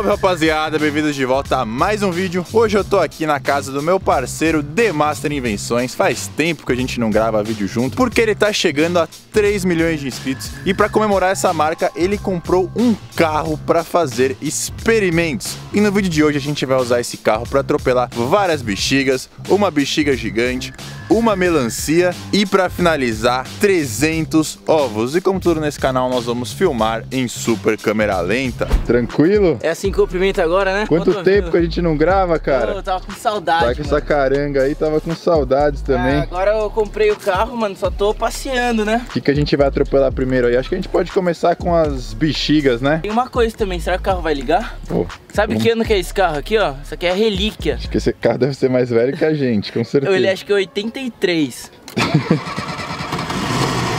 Salve rapaziada, bem-vindos de volta a mais um vídeo. Hoje eu tô aqui na casa do meu parceiro The Master Invenções. Faz tempo que a gente não grava vídeo junto, porque ele tá chegando a 3 milhões de inscritos. E para comemorar essa marca, ele comprou um carro para fazer experimentos. E no vídeo de hoje a gente vai usar esse carro para atropelar várias bexigas, uma bexiga gigante, uma melancia e para finalizar 300 ovos. E como tudo nesse canal nós vamos filmar em super câmera lenta. Tranquilo? É assim que cumprimento agora, né? Quanto tempo que a gente não grava, cara? Eu tava com saudade. Tá com essa caranga aí, tava com saudades também. Ah, agora eu comprei o carro, mano, só tô passeando, né? O que, que a gente vai atropelar primeiro aí? Acho que a gente pode começar com as bexigas, né? Tem uma coisa também, será que o carro vai ligar? Oh, Sabe vamos... que ano que é esse carro aqui, ó? Isso aqui é relíquia. Acho que esse carro deve ser mais velho que a gente, com certeza. Ele acho que é 83.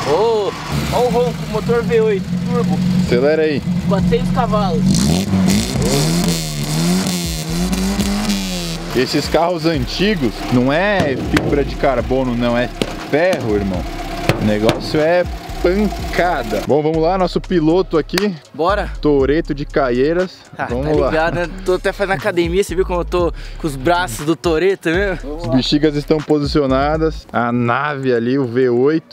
oh, Olha o ronco, motor V8 turbo. Acelera aí. 400 cavalos. Esses carros antigos não é fibra de carbono, não é ferro, irmão. O negócio é pancada. Bom, vamos lá, nosso piloto aqui. Bora. Toreto de Caieiras. Ah, vamos tá ligado, lá. né? Tô até fazendo academia, você viu como eu tô com os braços do Toreto mesmo? As bexigas estão posicionadas. A nave ali, o V8.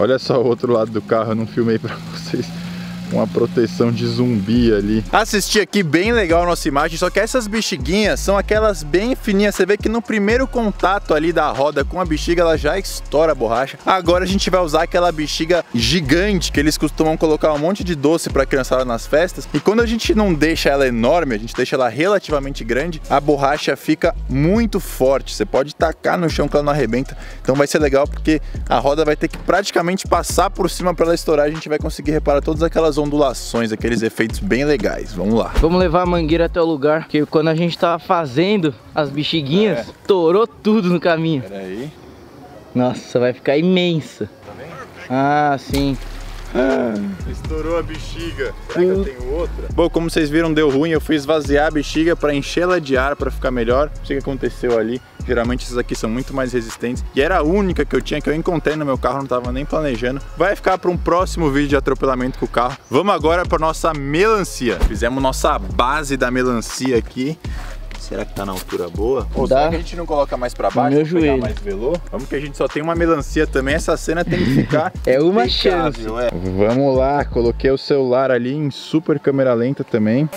Olha só o outro lado do carro, eu não filmei pra vocês uma proteção de zumbi ali. Assisti aqui bem legal a nossa imagem, só que essas bexiguinhas são aquelas bem fininhas. Você vê que no primeiro contato ali da roda com a bexiga, ela já estoura a borracha. Agora a gente vai usar aquela bexiga gigante que eles costumam colocar um monte de doce para criançada nas festas. E quando a gente não deixa ela enorme, a gente deixa ela relativamente grande, a borracha fica muito forte. Você pode tacar no chão que ela não arrebenta. Então vai ser legal porque a roda vai ter que praticamente passar por cima para ela estourar. A gente vai conseguir reparar todas aquelas ondulações, aqueles efeitos bem legais. Vamos lá. Vamos levar a mangueira até o lugar, que quando a gente tava fazendo as bexiguinhas, é. torou tudo no caminho. Pera aí. Nossa, vai ficar imensa. Tá vendo? Ah, sim. Ah, estourou a bexiga. Será que eu tenho outra? Bom, como vocês viram, deu ruim. Eu fui esvaziar a bexiga para enchê-la de ar para ficar melhor. Não sei o que aconteceu ali. Geralmente essas aqui são muito mais resistentes. E era a única que eu tinha, que eu encontrei no meu carro, não estava nem planejando. Vai ficar para um próximo vídeo de atropelamento com o carro. Vamos agora para nossa melancia. Fizemos nossa base da melancia aqui. Será que tá na altura boa? Ou será que a gente não coloca mais pra baixo? Meu joelho. mais velô? Vamos que a gente só tem uma melancia também. Essa cena tem que ficar É uma chance. É. Vamos lá, coloquei o celular ali em super câmera lenta também.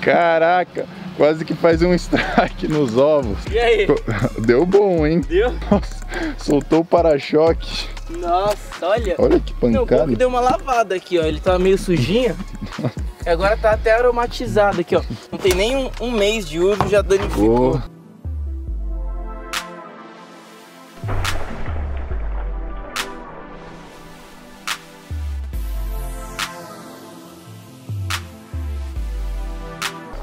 Caraca, quase que faz um strike nos ovos. E aí? Deu bom, hein? Deu? Nossa, soltou o para-choque. Nossa, olha. Olha que pancada. Meu deu uma lavada aqui, ó. Ele tava meio sujinho. e agora tá até aromatizado aqui, ó. Não tem nem um, um mês de uso, já danificou. Oh.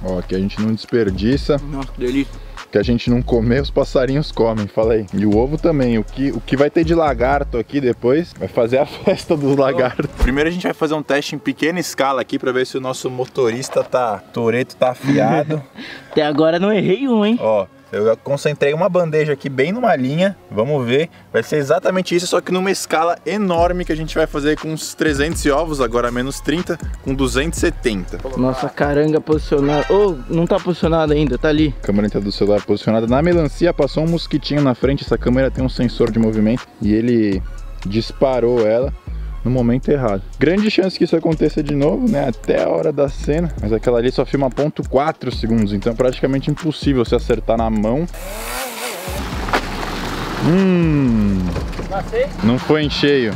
Ó, aqui a gente não desperdiça. Nossa, que delícia que a gente não comer, os passarinhos comem, fala aí. E o ovo também, o que, o que vai ter de lagarto aqui depois, vai fazer a festa dos lagartos. Primeiro a gente vai fazer um teste em pequena escala aqui para ver se o nosso motorista tá, Toreto tá afiado. Até agora não errei um, hein? Ó, eu concentrei uma bandeja aqui bem numa linha, vamos ver. Vai ser exatamente isso, só que numa escala enorme que a gente vai fazer com uns 300 ovos, agora menos 30, com 270. Nossa caranga posicionada. Oh, não tá posicionada ainda, tá ali. A câmera do celular posicionada na melancia, passou um mosquitinho na frente, essa câmera tem um sensor de movimento e ele disparou ela no momento errado. Grande chance que isso aconteça de novo, né? Até a hora da cena. Mas aquela ali só filma ponto 4 segundos, então é praticamente impossível se acertar na mão. Hum. Não foi em cheio.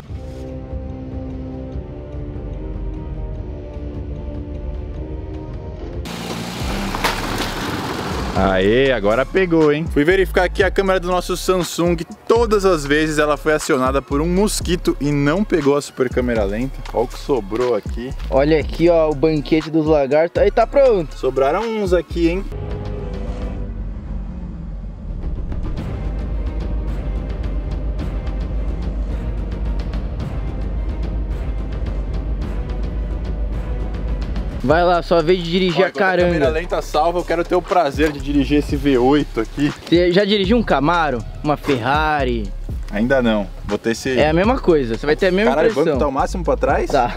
Aê, agora pegou, hein? Fui verificar aqui a câmera do nosso Samsung. Todas as vezes ela foi acionada por um mosquito e não pegou a super câmera lenta. Olha o que sobrou aqui. Olha aqui, ó, o banquete dos lagartos. Aí tá pronto. Sobraram uns aqui, hein? Vai lá, só vez de dirigir Ó, a enquanto A câmera caranga. lenta salva, eu quero ter o prazer de dirigir esse V8 aqui. Você já dirigiu um Camaro? Uma Ferrari? Ainda não. Vou ter esse... É a mesma coisa, você vai ter a mesma Caralho, o banco tá impressão. o máximo pra trás? Tá.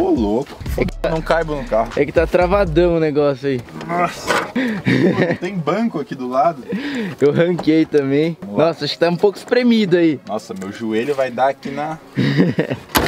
Ô, louco. Não caibo no carro. É que tá travadão o negócio aí. Nossa. Tem banco aqui do lado. Eu ranquei também. Nossa, acho que tá um pouco espremido aí. Nossa, meu joelho vai dar aqui na...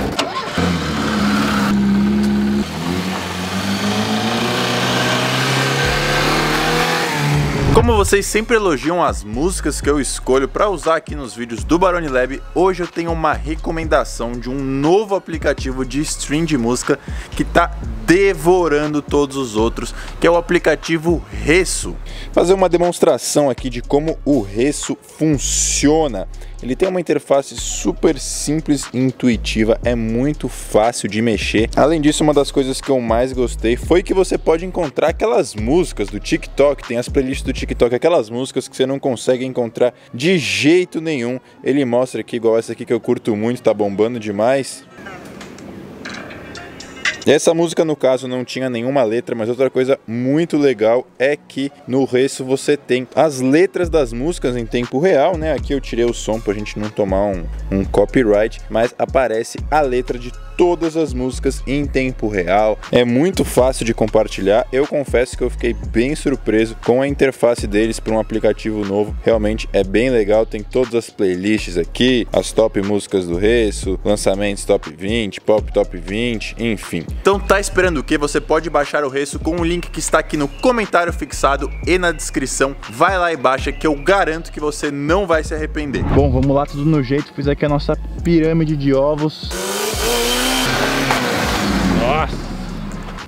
Como vocês sempre elogiam as músicas que eu escolho para usar aqui nos vídeos do Barone Lab, hoje eu tenho uma recomendação de um novo aplicativo de stream de música que tá devorando todos os outros, que é o aplicativo Resso. Fazer uma demonstração aqui de como o Resso funciona. Ele tem uma interface super simples e intuitiva, é muito fácil de mexer. Além disso, uma das coisas que eu mais gostei foi que você pode encontrar aquelas músicas do TikTok, tem as playlists do TikTok, aquelas músicas que você não consegue encontrar de jeito nenhum. Ele mostra aqui, igual essa aqui que eu curto muito, tá bombando demais. Essa música, no caso, não tinha nenhuma letra, mas outra coisa muito legal é que no Resso você tem as letras das músicas em tempo real, né? Aqui eu tirei o som pra gente não tomar um, um copyright, mas aparece a letra de todas as músicas em tempo real. É muito fácil de compartilhar. Eu confesso que eu fiquei bem surpreso com a interface deles para um aplicativo novo. Realmente é bem legal. Tem todas as playlists aqui, as top músicas do Resso, lançamentos top 20, pop top 20, enfim. Então tá esperando o que? Você pode baixar o Resso com o link que está aqui no comentário fixado e na descrição. Vai lá e baixa que eu garanto que você não vai se arrepender. Bom, vamos lá, tudo no jeito. Fiz aqui a nossa pirâmide de ovos. Nossa!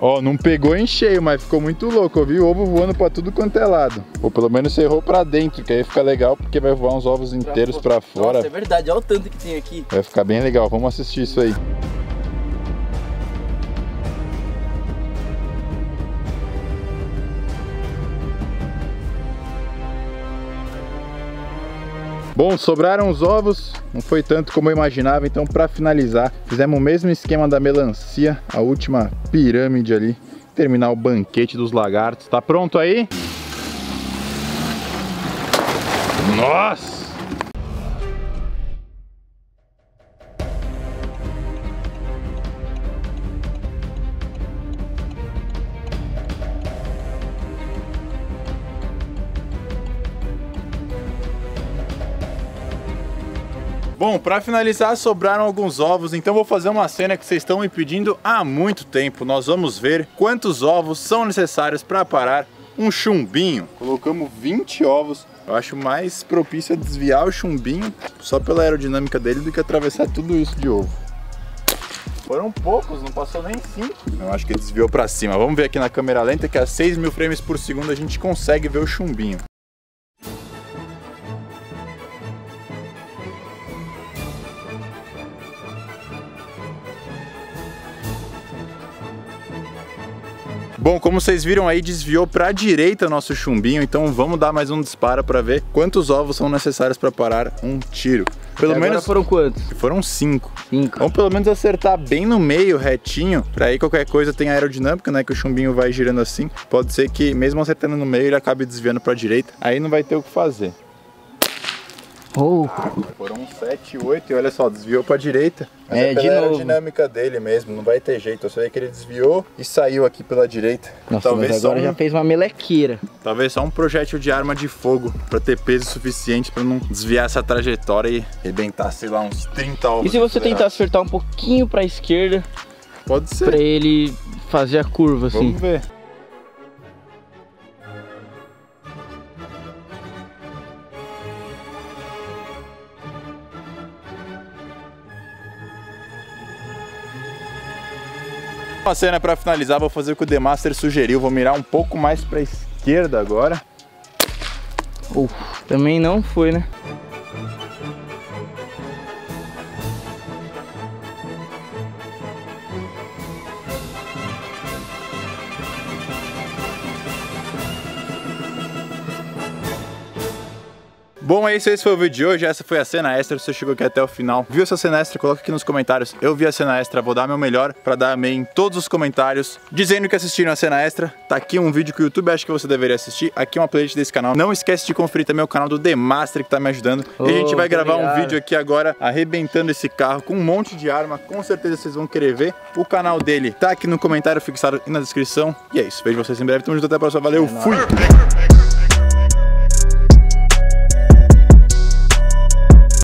Ó, não pegou em cheio, mas ficou muito louco. Eu vi o ovo voando pra tudo quanto é lado. Ou pelo menos você errou pra dentro, que aí fica legal porque vai voar uns ovos inteiros pra fora. Nossa, é verdade, olha o tanto que tem aqui. Vai ficar bem legal. Vamos assistir isso aí. Bom, sobraram os ovos, não foi tanto como eu imaginava, então para finalizar, fizemos o mesmo esquema da melancia, a última pirâmide ali, terminar o banquete dos lagartos. Tá pronto aí? Nossa! Bom, para finalizar, sobraram alguns ovos, então vou fazer uma cena que vocês estão me pedindo há muito tempo. Nós vamos ver quantos ovos são necessários para parar um chumbinho. Colocamos 20 ovos. Eu acho mais propício a desviar o chumbinho só pela aerodinâmica dele do que atravessar tudo isso de ovo. Foram poucos, não passou nem 5. Eu acho que desviou para cima. Vamos ver aqui na câmera lenta que a 6 mil frames por segundo a gente consegue ver o chumbinho. Bom, como vocês viram aí, desviou para a direita o nosso chumbinho, então vamos dar mais um disparo para ver quantos ovos são necessários para parar um tiro. Pelo menos foram quantos? foram cinco. Cinco. Vamos pelo menos acertar bem no meio, retinho, para aí qualquer coisa tem aerodinâmica, né, que o chumbinho vai girando assim. Pode ser que mesmo acertando no meio ele acabe desviando para a direita, aí não vai ter o que fazer. Oh, Foram 7, 8 e olha só, desviou pra direita. Mas É, é, de pela novo. aerodinâmica dele mesmo, não vai ter jeito. Eu sei que ele desviou e saiu aqui pela direita. nossa, talvez, agora um, já fez uma melequeira. talvez só um projétil de arma de fogo pra ter peso suficiente pra não desviar essa trajetória e arrebentar, sei lá, uns 30 ovos. E se você tentar acertar um pouquinho pra esquerda, Pode ser. pra ele fazer a curva assim? Vamos ver. Uma cena para finalizar, vou fazer o que o Demaster sugeriu, vou mirar um pouco mais para esquerda agora. Uf, também não foi, né? Bom, é isso, esse foi o vídeo de hoje, essa foi a cena extra, você chegou aqui até o final. Viu essa cena extra? Coloca aqui nos comentários. Eu vi a cena extra, vou dar meu melhor pra dar amém em todos os comentários, dizendo que assistiram a cena extra. Tá aqui um vídeo que o YouTube acha que você deveria assistir, aqui uma playlist desse canal. Não esquece de conferir também o canal do Demaster que tá me ajudando. Oh, e a gente vai gravar um vídeo aqui agora arrebentando esse carro com um monte de arma, com certeza vocês vão querer ver. O canal dele tá aqui no comentário fixado e na descrição. E é isso, vejo vocês em breve, tamo junto, até a próxima, valeu, fui! nóis.